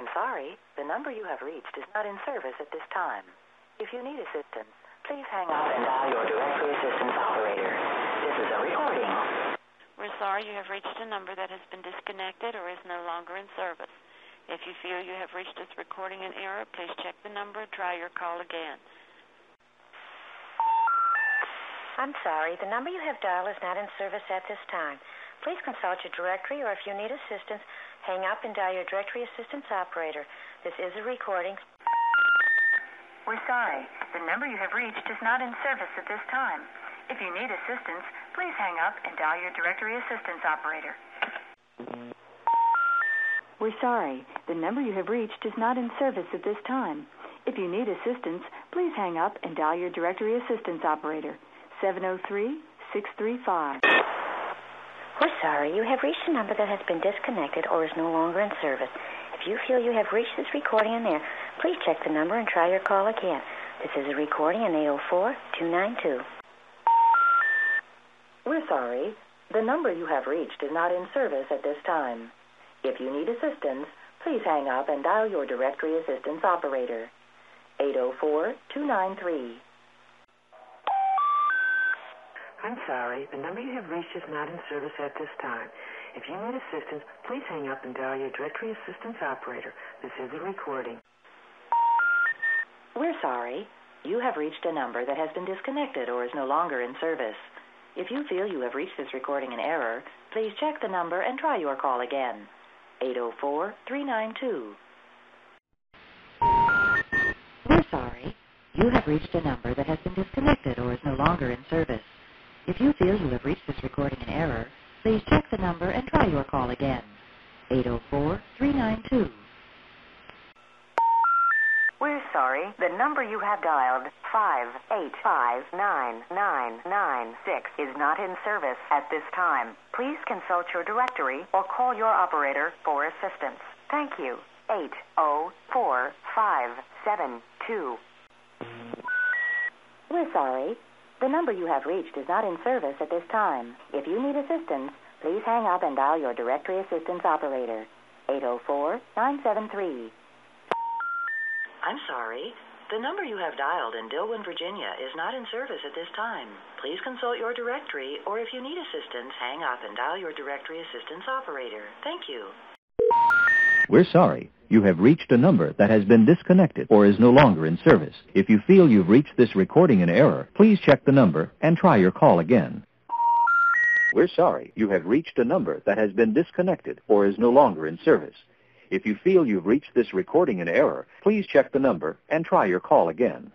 I'm sorry. The number you have reached is not in service at this time. If you need assistance, please hang up and dial your directory assistance operator. This is a recording. We're sorry you have reached a number that has been disconnected or is no longer in service. If you feel you have reached this recording in error, please check the number and try your call again. I'm sorry. The number you have dialed is not in service at this time. Please consult your directory, or if you need assistance, hang up and dial your directory assistance operator. This is a recording. We're sorry. The number you have reached is not in service at this time. If you need assistance, please hang up and dial your directory assistance operator. We're sorry. The number you have reached is not in service at this time. If you need assistance, please hang up and dial your directory assistance operator. 703-635. We're sorry. You have reached a number that has been disconnected or is no longer in service. If you feel you have reached this recording in there, please check the number and try your call again. This is a recording in 804-292. We're sorry. The number you have reached is not in service at this time. If you need assistance, please hang up and dial your directory assistance operator. 804-293. I'm sorry. The number you have reached is not in service at this time. If you need assistance, please hang up and dial your directory assistance operator. This is a recording. We're sorry. You have reached a number that has been disconnected or is no longer in service. If you feel you have reached this recording in error, please check the number and try your call again. 804-392. We're sorry. You have reached a number that has been disconnected or is no longer in service. If you feel you have reached this recording in error, please check the number and try your call again. 804-392. We're sorry. The number you have dialed, 5859996, is not in service at this time. Please consult your directory or call your operator for assistance. Thank you. 804572. We're sorry. The number you have reached is not in service at this time. If you need assistance, please hang up and dial your directory assistance operator. 804-973. I'm sorry. The number you have dialed in Dillwyn, Virginia is not in service at this time. Please consult your directory, or if you need assistance, hang up and dial your directory assistance operator. Thank you. We're sorry. You have reached a number that has been disconnected or is no longer in service. If you feel you've reached this recording in error, please check the number and try your call again. We're sorry. You have reached a number that has been disconnected or is no longer in service. If you feel you've reached this recording in error, please check the number and try your call again.